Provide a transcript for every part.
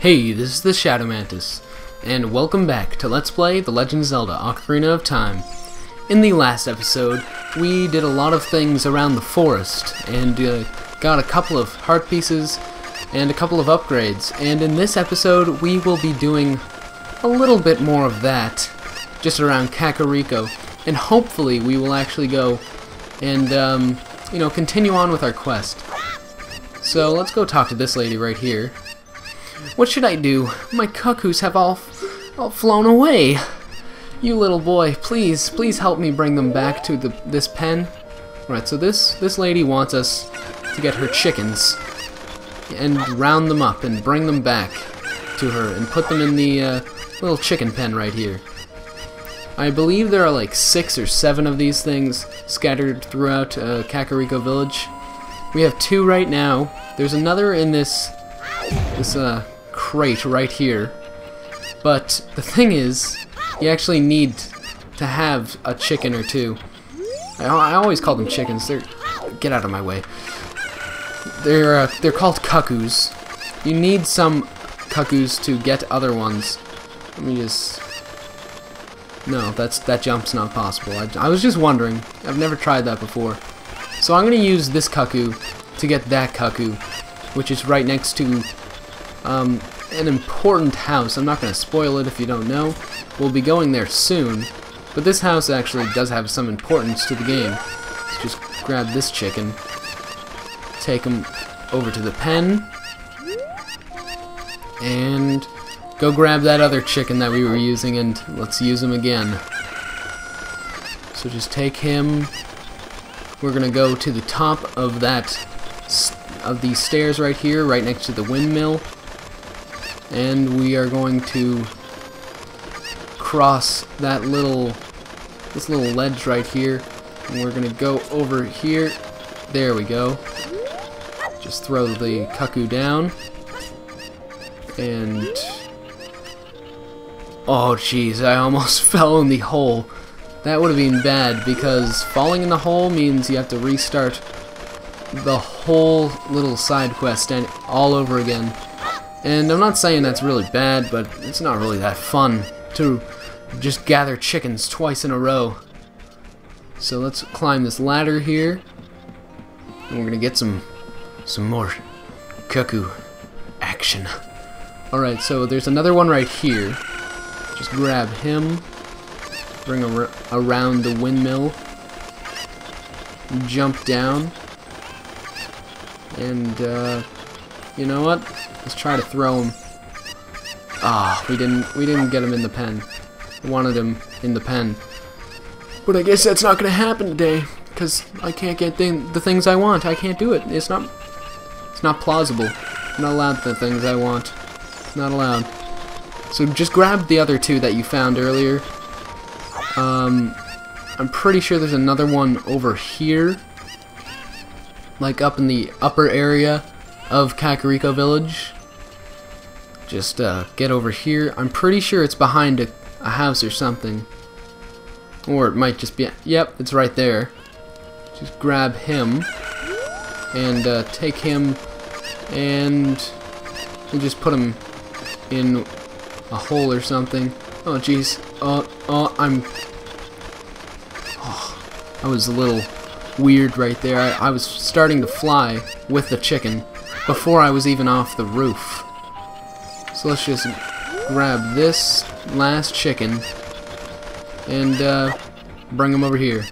Hey, this is the Shadow Mantis, and welcome back to Let's Play The Legend of Zelda Ocarina of Time. In the last episode, we did a lot of things around the forest, and uh, got a couple of heart pieces, and a couple of upgrades, and in this episode, we will be doing a little bit more of that, just around Kakariko, and hopefully we will actually go and, um, you know, continue on with our quest. So let's go talk to this lady right here. What should I do? My cuckoos have all, all flown away. You little boy, please, please help me bring them back to the this pen. Right, so this this lady wants us to get her chickens and round them up and bring them back to her and put them in the uh, little chicken pen right here. I believe there are like six or seven of these things scattered throughout uh, Kakariko Village. We have two right now. There's another in this this uh, crate right here. But the thing is, you actually need to have a chicken or two. I, I always call them chickens. They're get out of my way. They're uh, they're called cuckoos. You need some cuckoos to get other ones. Let me just. No, that's that jump's not possible. I, I was just wondering. I've never tried that before. So I'm gonna use this cuckoo to get that cuckoo, which is right next to um, an important house. I'm not going to spoil it if you don't know. We'll be going there soon. But this house actually does have some importance to the game. Just grab this chicken. Take him over to the pen. And go grab that other chicken that we were using and let's use him again. So just take him. We're going to go to the top of that of these stairs right here, right next to the windmill and we are going to cross that little this little ledge right here. And we're gonna go over here. There we go. Just throw the cuckoo down. And oh jeez I almost fell in the hole. That would have been bad because falling in the hole means you have to restart the whole little side quest and all over again and I'm not saying that's really bad, but it's not really that fun to just gather chickens twice in a row. So let's climb this ladder here. And we're gonna get some some more cuckoo action. Alright, so there's another one right here. Just grab him. Bring him around the windmill. Jump down. And, uh, you know what? Let's try to throw him. Ah, we didn't we didn't get him in the pen. We wanted him in the pen. But I guess that's not gonna happen today, because I can't get the things I want. I can't do it. It's not it's not plausible. I'm not allowed the things I want. Not allowed. So just grab the other two that you found earlier. Um, I'm pretty sure there's another one over here. Like up in the upper area of Kakariko Village. Just uh, get over here. I'm pretty sure it's behind a, a house or something. Or it might just be... Yep, it's right there. Just grab him. And uh, take him. And we'll just put him in a hole or something. Oh, jeez. Oh, oh, I'm... Oh, I was a little weird right there. I, I was starting to fly with the chicken before I was even off the roof. So let's just grab this last chicken and uh, bring him over here.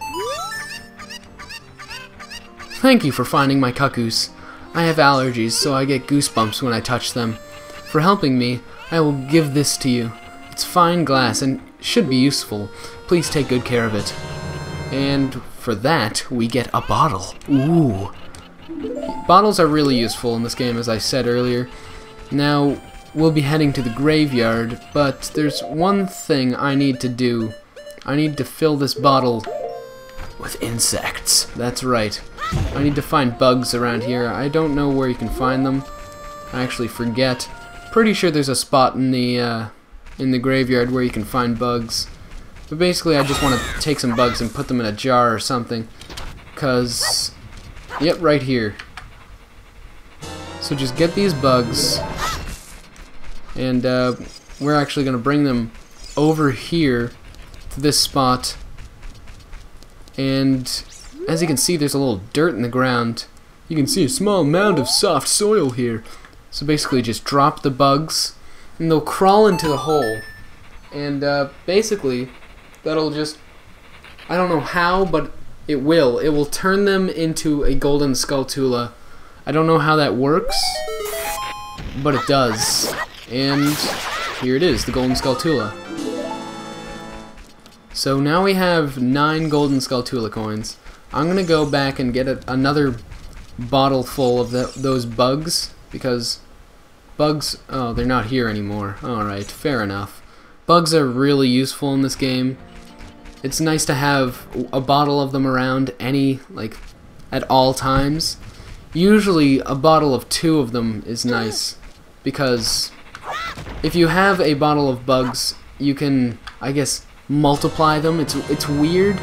Thank you for finding my cuckoos. I have allergies, so I get goosebumps when I touch them. For helping me, I will give this to you. It's fine glass and should be useful. Please take good care of it. And for that, we get a bottle. Ooh. Bottles are really useful in this game, as I said earlier. Now, we'll be heading to the graveyard, but there's one thing I need to do. I need to fill this bottle with insects. That's right. I need to find bugs around here. I don't know where you can find them. I actually forget. Pretty sure there's a spot in the uh, in the graveyard where you can find bugs. But basically, I just want to take some bugs and put them in a jar or something. Because Yep, right here. So just get these bugs. And uh, we're actually going to bring them over here to this spot. And as you can see, there's a little dirt in the ground. You can see a small mound of soft soil here. So basically just drop the bugs and they'll crawl into the hole. And uh, basically, that'll just, I don't know how, but it will. It will turn them into a golden Skulltula. I don't know how that works, but it does. And here it is, the golden Skulltula. So now we have nine golden Skulltula coins. I'm going to go back and get a, another bottle full of the, those bugs, because bugs, oh, they're not here anymore. Alright, fair enough. Bugs are really useful in this game. It's nice to have a bottle of them around any, like, at all times. Usually a bottle of two of them is nice, because if you have a bottle of bugs, you can, I guess, multiply them. It's, it's weird,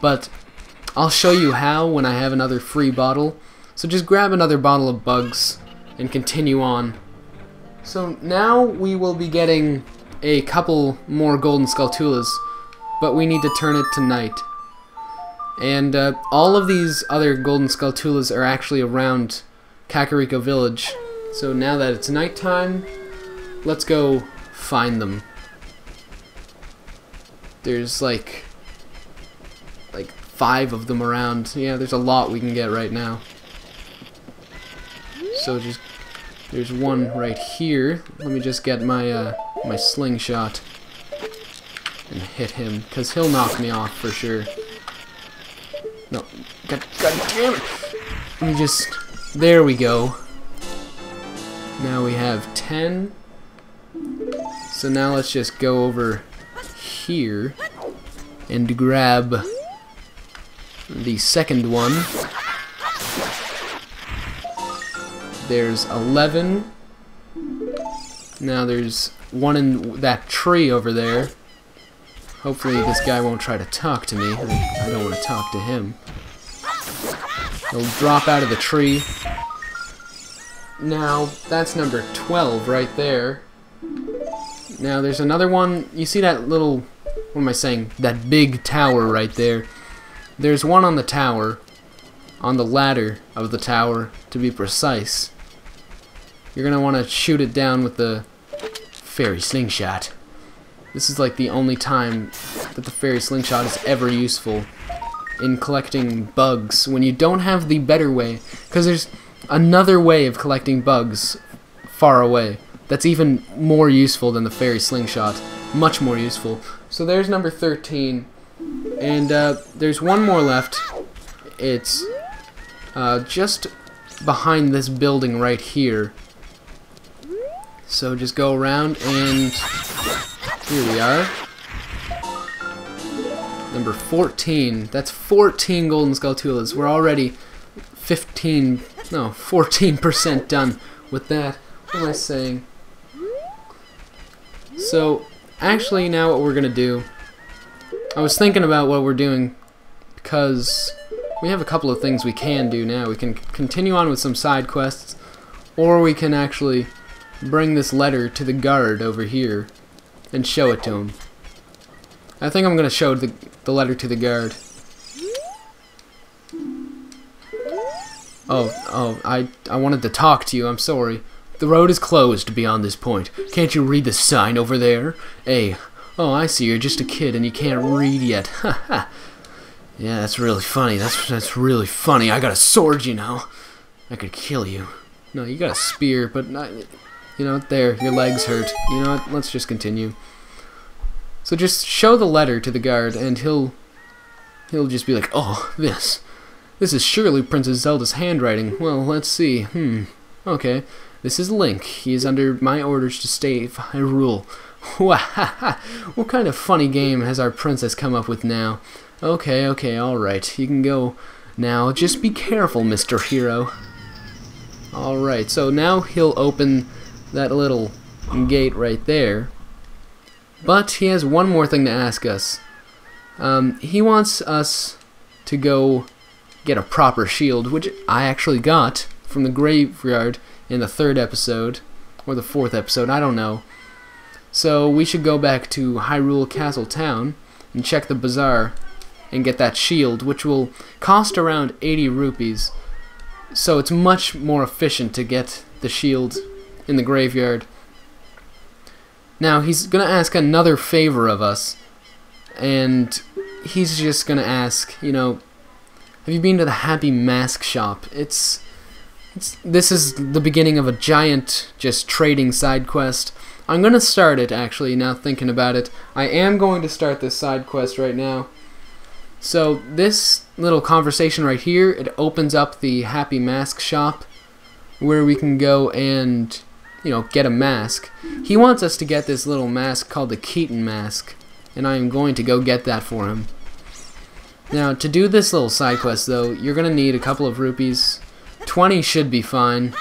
but I'll show you how when I have another free bottle. So just grab another bottle of bugs and continue on. So now we will be getting a couple more golden Skulltulas, but we need to turn it to night. And uh, all of these other golden Skulltulas are actually around Kakariko Village. So now that it's nighttime, let's go find them. There's like like five of them around. Yeah, there's a lot we can get right now. So just there's one right here. Let me just get my uh, my slingshot hit him, because he'll knock me off for sure. No, god, god damn it! Just, there we go. Now we have 10. So now let's just go over here and grab the second one. There's 11. Now there's one in that tree over there. Hopefully this guy won't try to talk to me. I don't want to talk to him. He'll drop out of the tree. Now, that's number 12 right there. Now, there's another one. You see that little... What am I saying? That big tower right there. There's one on the tower. On the ladder of the tower, to be precise. You're going to want to shoot it down with the fairy slingshot. This is like the only time that the fairy slingshot is ever useful in collecting bugs when you don't have the better way because there's another way of collecting bugs far away that's even more useful than the fairy slingshot. Much more useful. So there's number 13 and uh, there's one more left. It's uh, just behind this building right here. So just go around and here we are. Number 14. That's 14 Golden Skulltulas. We're already 15, no, 14% done with that. What am I saying? So, actually now what we're going to do, I was thinking about what we're doing because we have a couple of things we can do now. We can continue on with some side quests, or we can actually bring this letter to the guard over here and show it to him. I think I'm going to show the, the letter to the guard. Oh, oh, I, I wanted to talk to you, I'm sorry. The road is closed beyond this point. Can't you read the sign over there? Hey, oh, I see, you're just a kid and you can't read yet. Ha ha. Yeah, that's really funny. That's that's really funny. I got a sword, you know. I could kill you. No, you got a spear, but not, you know, there, your legs hurt. You know what, let's just continue. So just show the letter to the guard, and he'll... He'll just be like, oh, this. This is surely Princess Zelda's handwriting. Well, let's see. Hmm. Okay. This is Link. He is under my orders to stay if I rule. what kind of funny game has our princess come up with now? Okay, okay, alright. You can go now. Just be careful, Mr. Hero. Alright, so now he'll open that little gate right there. But he has one more thing to ask us. Um, he wants us to go get a proper shield, which I actually got from the graveyard in the third episode. or the fourth episode, I don't know. So we should go back to Hyrule Castle Town and check the bazaar and get that shield, which will cost around 80 rupees. So it's much more efficient to get the shield in the graveyard. Now he's gonna ask another favor of us, and he's just gonna ask, you know, have you been to the Happy Mask Shop? It's, it's this is the beginning of a giant just trading side quest. I'm gonna start it actually. Now thinking about it, I am going to start this side quest right now. So this little conversation right here, it opens up the Happy Mask Shop, where we can go and you know get a mask. He wants us to get this little mask called the Keaton mask, and I am going to go get that for him. Now, to do this little side quest, though, you're going to need a couple of rupees. 20 should be fine,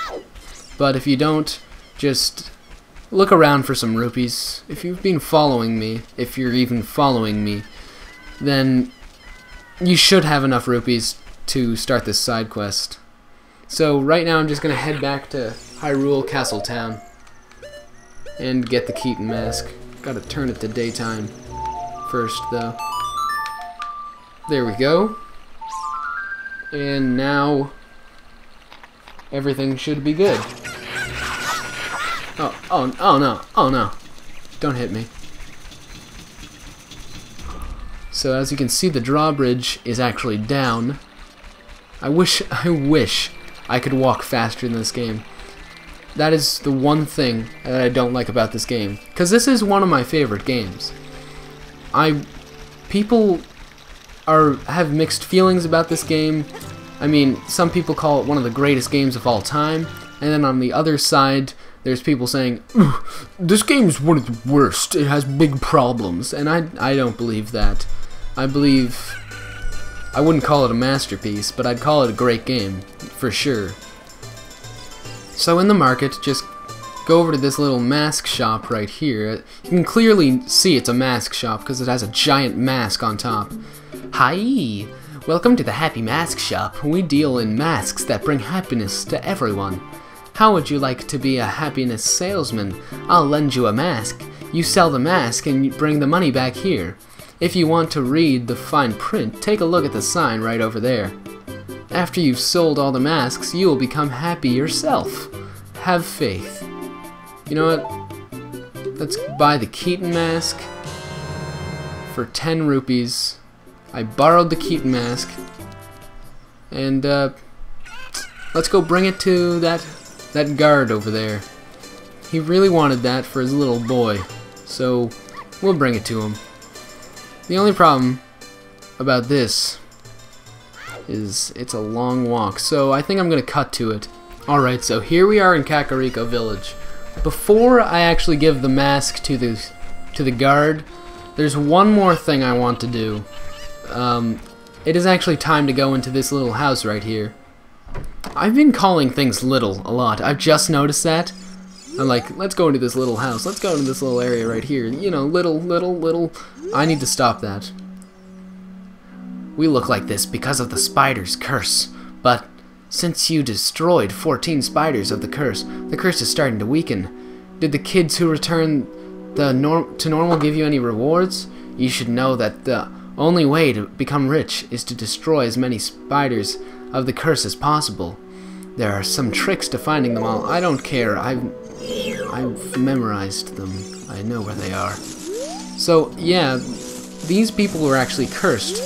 but if you don't, just look around for some rupees. If you've been following me, if you're even following me, then you should have enough rupees to start this side quest. So right now I'm just going to head back to Hyrule Castle Town and get the Keaton mask. Gotta turn it to daytime first, though. There we go. And now everything should be good. Oh, oh, oh no, oh no. Don't hit me. So as you can see, the drawbridge is actually down. I wish, I wish I could walk faster in this game. That is the one thing that I don't like about this game. Because this is one of my favorite games. I, people are have mixed feelings about this game. I mean, some people call it one of the greatest games of all time, and then on the other side, there's people saying, this game's one of the worst, it has big problems, and I, I don't believe that. I believe, I wouldn't call it a masterpiece, but I'd call it a great game, for sure. So in the market, just go over to this little mask shop right here. You can clearly see it's a mask shop because it has a giant mask on top. Hi! Welcome to the Happy Mask Shop. We deal in masks that bring happiness to everyone. How would you like to be a happiness salesman? I'll lend you a mask. You sell the mask and bring the money back here. If you want to read the fine print, take a look at the sign right over there. After you've sold all the masks, you will become happy yourself. Have faith. You know what? Let's buy the Keaton mask for 10 rupees. I borrowed the Keaton mask. And, uh, let's go bring it to that, that guard over there. He really wanted that for his little boy. So, we'll bring it to him. The only problem about this is it's a long walk. So, I think I'm going to cut to it. Alright, so here we are in Kakariko Village. Before I actually give the mask to the to the guard, there's one more thing I want to do um, it is actually time to go into this little house right here. I've been calling things little a lot. I've just noticed that. I'm like, let's go into this little house. Let's go into this little area right here. You know, little, little, little. I need to stop that. We look like this because of the spider's curse. But since you destroyed 14 spiders of the curse, the curse is starting to weaken. Did the kids who return the norm to normal give you any rewards? You should know that the only way to become rich is to destroy as many spiders of the curse as possible. There are some tricks to finding them all. I don't care. I've, I've memorized them. I know where they are. So, yeah, these people were actually cursed.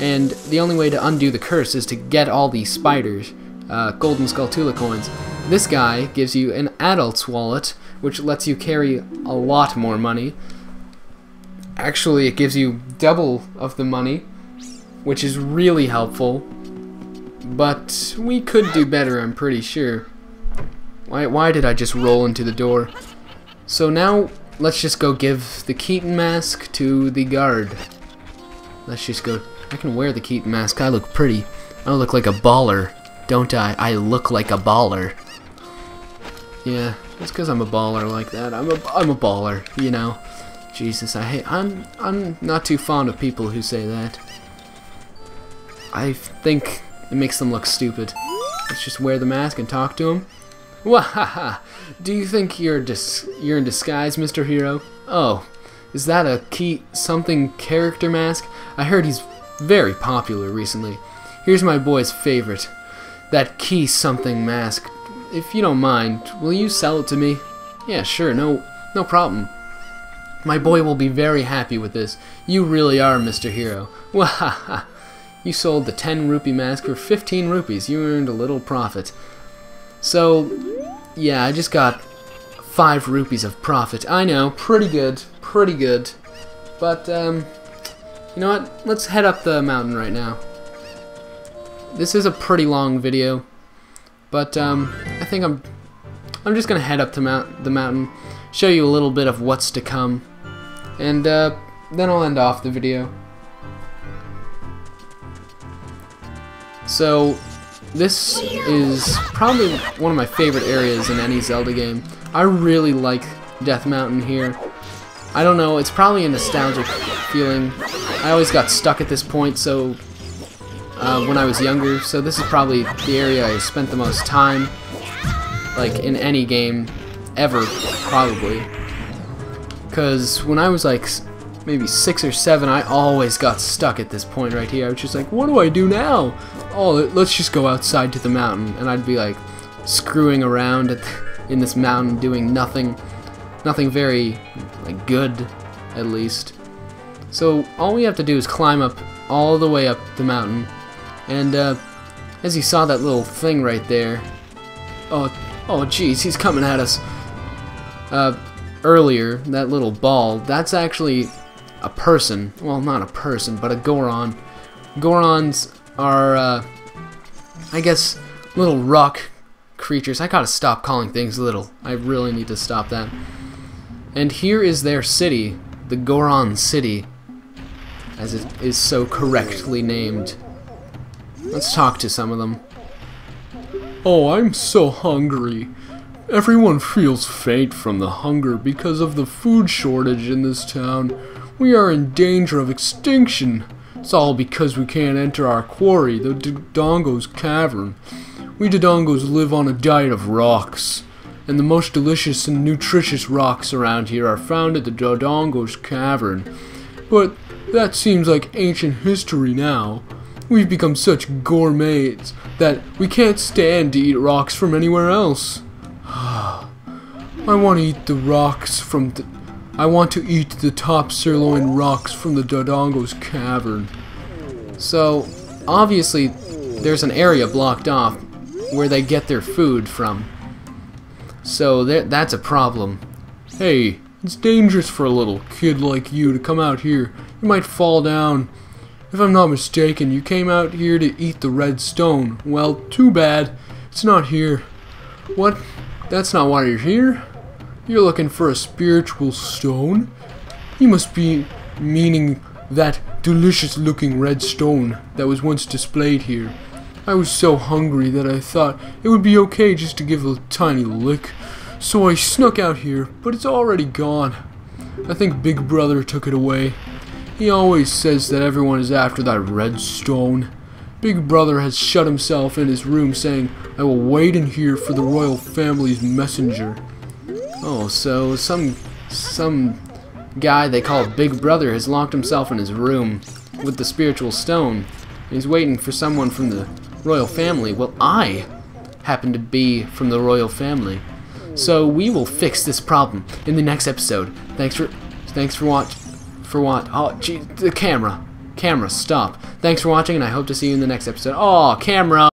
And the only way to undo the curse is to get all these spiders, uh, Golden Skulltula coins. This guy gives you an adult's wallet, which lets you carry a lot more money. Actually, it gives you double of the money, which is really helpful. But we could do better, I'm pretty sure. Why, why did I just roll into the door? So now, let's just go give the Keaton mask to the guard. Let's just go... I can wear the Keaton mask. I look pretty. I look like a baller, don't I? I look like a baller. Yeah, it's because I'm a baller like that. I'm a, I'm a baller, you know. Jesus, I hate. I'm I'm not too fond of people who say that. I think it makes them look stupid. Let's just wear the mask and talk to him. Wahaha! Do you think you're dis you're in disguise, Mr. Hero? Oh, is that a key something character mask? I heard he's very popular recently. Here's my boy's favorite. That key something mask. If you don't mind, will you sell it to me? Yeah, sure, no no problem. My boy will be very happy with this. You really are Mr. Hero. Wahaha! You sold the 10 rupee mask for 15 rupees. You earned a little profit. So, yeah, I just got 5 rupees of profit. I know, pretty good, pretty good. But, um, you know what? Let's head up the mountain right now. This is a pretty long video, but, um, I think I'm, I'm just gonna head up to mount, the mountain, show you a little bit of what's to come, and, uh, then I'll end off the video. So, this is probably one of my favorite areas in any Zelda game. I really like Death Mountain here. I don't know, it's probably a nostalgic feeling. I always got stuck at this point, so uh, when I was younger, so this is probably the area I spent the most time, like in any game ever, probably. Because when I was like maybe six or seven, I always got stuck at this point right here. I was just like, what do I do now? Oh, let's just go outside to the mountain. And I'd be like screwing around the, in this mountain doing nothing, nothing very like good, at least. So all we have to do is climb up all the way up the mountain. And uh, as you saw that little thing right there, oh, oh geez, he's coming at us. Uh, earlier, that little ball, that's actually a person. Well, not a person, but a Goron. Gorons are, uh, I guess, little rock creatures. I gotta stop calling things little. I really need to stop that. And here is their city, the Goron City, as it is so correctly named. Let's talk to some of them. Oh, I'm so hungry. Everyone feels faint from the hunger because of the food shortage in this town. We are in danger of extinction. It's all because we can't enter our quarry, the Dodongo's Cavern. We Dodongos live on a diet of rocks, and the most delicious and nutritious rocks around here are found at the Dodongo's Cavern. But that seems like ancient history now. We've become such gourmets that we can't stand to eat rocks from anywhere else. I want to eat the rocks from the I want to eat the top sirloin rocks from the Dodongo's cavern. So, obviously, there's an area blocked off where they get their food from. So that's a problem. Hey, it's dangerous for a little kid like you to come out here. You might fall down. If I'm not mistaken, you came out here to eat the red stone. Well, too bad. It's not here. What? That's not why you're here? You're looking for a spiritual stone? You must be meaning that delicious looking red stone that was once displayed here. I was so hungry that I thought it would be okay just to give a tiny lick. So I snuck out here, but it's already gone. I think Big Brother took it away. He always says that everyone is after that red stone. Big Brother has shut himself in his room saying, I will wait in here for the royal family's messenger. Oh, so some some guy they call Big Brother has locked himself in his room with the spiritual stone. He's waiting for someone from the royal family. Well, I happen to be from the royal family. So we will fix this problem in the next episode. Thanks for thanks for watch for what? Oh, gee, the camera. Camera, stop. Thanks for watching and I hope to see you in the next episode. Oh, camera.